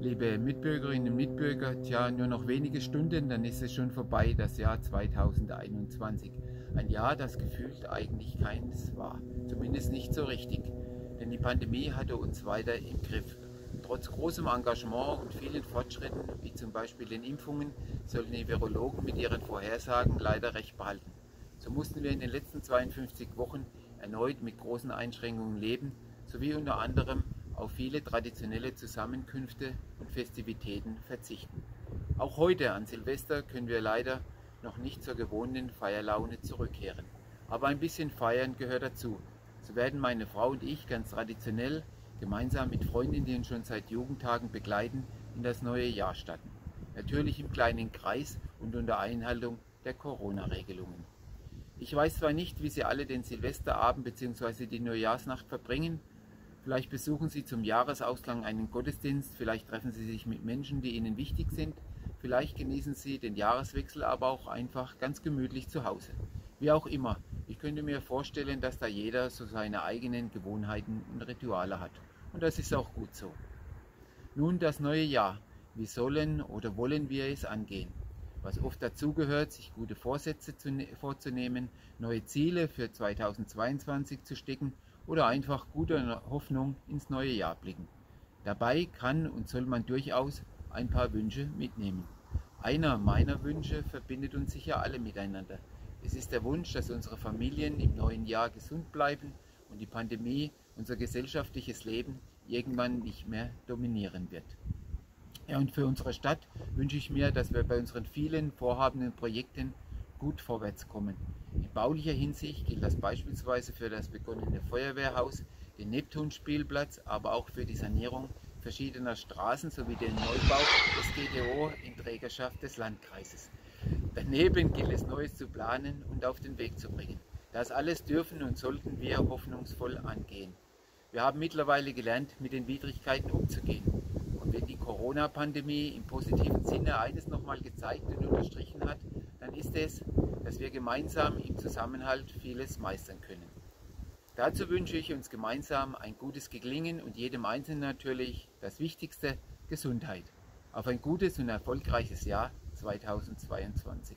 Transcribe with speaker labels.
Speaker 1: Liebe Mitbürgerinnen und Mitbürger, tja, nur noch wenige Stunden, dann ist es schon vorbei, das Jahr 2021. Ein Jahr, das gefühlt eigentlich keines war, zumindest nicht so richtig. Denn die Pandemie hatte uns weiter im Griff. Trotz großem Engagement und vielen Fortschritten, wie zum Beispiel den Impfungen, sollten die Virologen mit ihren Vorhersagen leider recht behalten. So mussten wir in den letzten 52 Wochen erneut mit großen Einschränkungen leben, sowie unter anderem auf viele traditionelle Zusammenkünfte und Festivitäten verzichten. Auch heute an Silvester können wir leider noch nicht zur gewohnten Feierlaune zurückkehren. Aber ein bisschen feiern gehört dazu. So werden meine Frau und ich ganz traditionell gemeinsam mit Freundinnen, schon seit Jugendtagen begleiten, in das neue Jahr starten. Natürlich im kleinen Kreis und unter Einhaltung der Corona-Regelungen. Ich weiß zwar nicht, wie Sie alle den Silvesterabend bzw. die Neujahrsnacht verbringen, Vielleicht besuchen Sie zum Jahresausklang einen Gottesdienst, vielleicht treffen Sie sich mit Menschen, die Ihnen wichtig sind, vielleicht genießen Sie den Jahreswechsel aber auch einfach ganz gemütlich zu Hause. Wie auch immer, ich könnte mir vorstellen, dass da jeder so seine eigenen Gewohnheiten und Rituale hat. Und das ist auch gut so. Nun das neue Jahr. Wie sollen oder wollen wir es angehen? Was oft dazugehört, sich gute Vorsätze ne-, vorzunehmen, neue Ziele für 2022 zu stecken oder einfach guter Hoffnung ins neue Jahr blicken. Dabei kann und soll man durchaus ein paar Wünsche mitnehmen. Einer meiner Wünsche verbindet uns sicher alle miteinander. Es ist der Wunsch, dass unsere Familien im neuen Jahr gesund bleiben und die Pandemie unser gesellschaftliches Leben irgendwann nicht mehr dominieren wird. Ja, und für unsere Stadt wünsche ich mir, dass wir bei unseren vielen vorhabenden Projekten gut vorwärts kommen. In baulicher Hinsicht gilt das beispielsweise für das begonnene Feuerwehrhaus, den Neptunspielplatz, aber auch für die Sanierung verschiedener Straßen sowie den Neubau des GTO in Trägerschaft des Landkreises. Daneben gilt es Neues zu planen und auf den Weg zu bringen. Das alles dürfen und sollten wir hoffnungsvoll angehen. Wir haben mittlerweile gelernt, mit den Widrigkeiten umzugehen. Und wenn die Corona-Pandemie im positiven Sinne eines nochmal gezeigt und unterstrichen hat, dann ist es, dass wir gemeinsam im Zusammenhalt vieles meistern können. Dazu wünsche ich uns gemeinsam ein gutes Gelingen und jedem Einzelnen natürlich das Wichtigste, Gesundheit. Auf ein gutes und erfolgreiches Jahr 2022.